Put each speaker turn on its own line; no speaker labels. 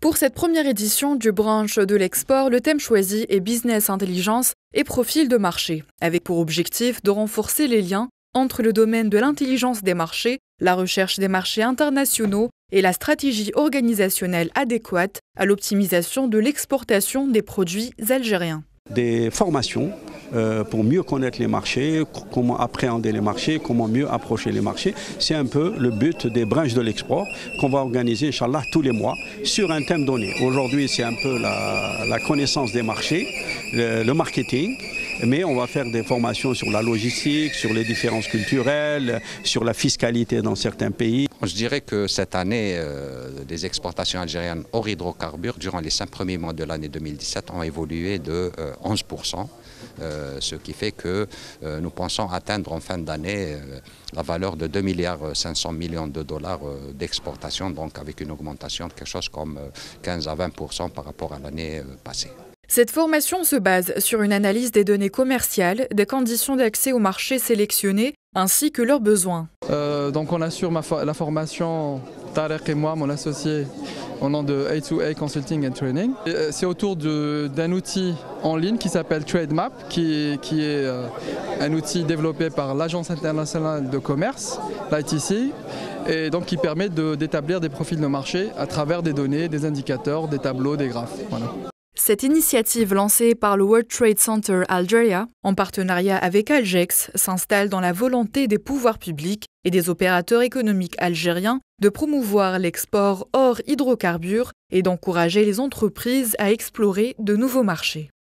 Pour cette première édition du branche de l'export, le thème choisi est Business Intelligence et profil de marché, avec pour objectif de renforcer les liens entre le domaine de l'intelligence des marchés, la recherche des marchés internationaux et la stratégie organisationnelle adéquate à l'optimisation de l'exportation des produits algériens.
Des formations euh, pour mieux connaître les marchés, comment appréhender les marchés, comment mieux approcher les marchés. C'est un peu le but des branches de l'export qu'on va organiser, Inch'Allah, tous les mois sur un thème donné. Aujourd'hui, c'est un peu la, connaissance des marchés, le, marketing, mais on va faire des formations sur la logistique, sur les différences culturelles, sur la fiscalité dans certains pays.
Je dirais que cette année, euh, les exportations algériennes hors hydrocarbures, durant les cinq premiers mois de l'année 2017, ont évolué de 11%. Euh, euh, ce qui fait que euh, nous pensons atteindre en fin d'année la valeur de 2 milliards 500 millions de dollars d'exportation, donc avec une augmentation de quelque chose comme 15 à 20% par rapport à l'année passée.
Cette formation se base sur une analyse des données commerciales, des conditions d'accès au marché sélectionnés ainsi que leurs besoins.
donc on assure la formation Tarek et moi, mon associé, au nom de A2A Consulting and Training. Euh, c'est autour d'un outil en ligne qui s'appelle TradeMap, qui, qui est euh, un outil développé par l'Agence internationale de commerce, l'ITC, et donc qui permet d'établir des profils de marché à travers des données, des indicateurs, des tableaux, des graphes.
Cette initiative lancée par le World Trade Center Algeria, en partenariat avec Algex, s'installe dans la volonté des pouvoirs publics et des opérateurs économiques algériens de promouvoir l'export hors hydrocarbures et d'encourager les entreprises à explorer de nouveaux marchés.